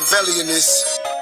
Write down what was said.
Machiavellian is.